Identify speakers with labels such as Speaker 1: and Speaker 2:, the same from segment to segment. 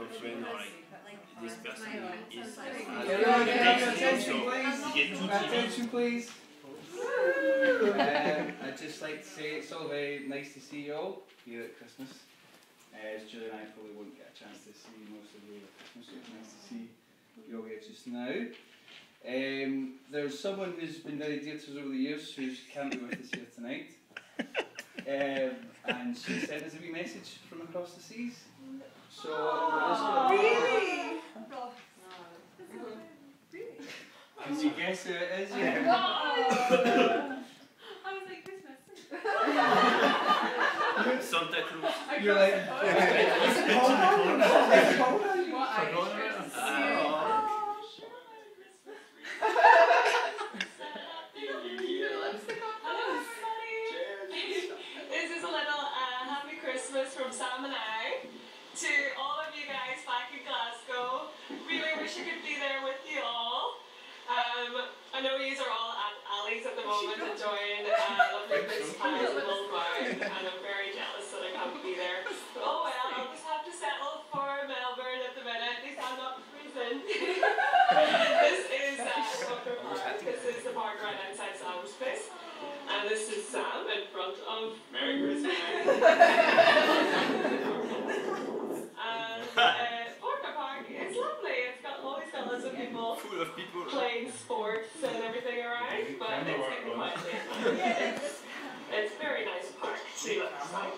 Speaker 1: your friend or like this person is
Speaker 2: Carry on,
Speaker 1: the
Speaker 2: carry on,
Speaker 1: next
Speaker 2: attention
Speaker 1: so
Speaker 2: please.
Speaker 1: you get two
Speaker 2: Attention please. um, I'd just like to say it's all very nice to see you all here at Christmas. Uh, as Julie and I probably won't get a chance to see most of you at Christmas, so it's nice to see you all here just now. Um, there's someone who's been very dear to us over the years who can't be with us here tonight. Um, and she sent us a wee message from across the seas. So we're just gonna-
Speaker 3: Really?
Speaker 2: Can you guess who it is? Yeah.
Speaker 3: I was like Christmas.
Speaker 1: Santa Cruz.
Speaker 2: You're like,
Speaker 3: Hello, everybody. This is a little uh, happy Christmas from Sam and I to all of you guys back in Glasgow. Really wish I could be there with you all. Um, I know you are all at Ali's at the moment enjoying uh, lovely Christmas times in Mulgard, and I'm very jealous that I can't be there. But oh well, I'll just have to settle for Melbourne at the minute. At least I'm not freezing. this is uh, Booker Park. This is the park right outside Sam's place. And this is Sam in front of Merry Christmas. and uh, Booker Park is lovely. It's got always got lots of people
Speaker 1: Full of people.
Speaker 3: playing sports and everything around, but it's getting quietly at night. It's, it's very nice park to look at.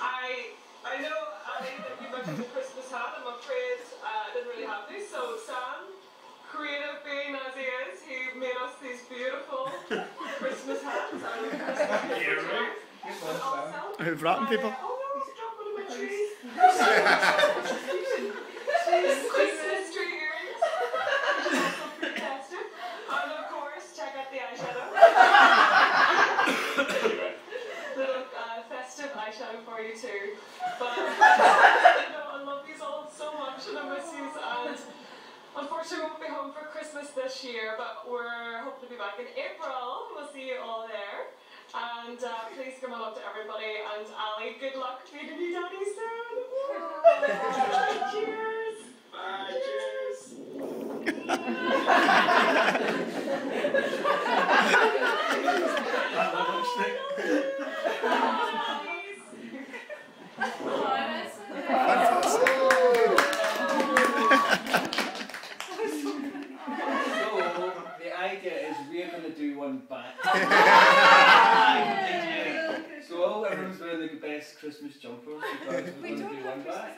Speaker 3: I I know Ali that you mentioned the Christmas hat. I'm afraid uh, I didn't really have this. So Sam, creative being as he is, he made us these beautiful check out the eyeshadow. Little festive eyeshadow for you too. But know, I love these all so much and I miss you. And unfortunately, we won't be home for Christmas this year, but we're hoping to be back in April. We'll see you all there. And uh, please give my love to everybody. And Ali, good luck meeting you daddy soon. Cheers.
Speaker 1: Bye, cheers.
Speaker 2: So the idea is we're going to do one back. so all everyone's wearing the best Christmas jumpers we're going to do one back.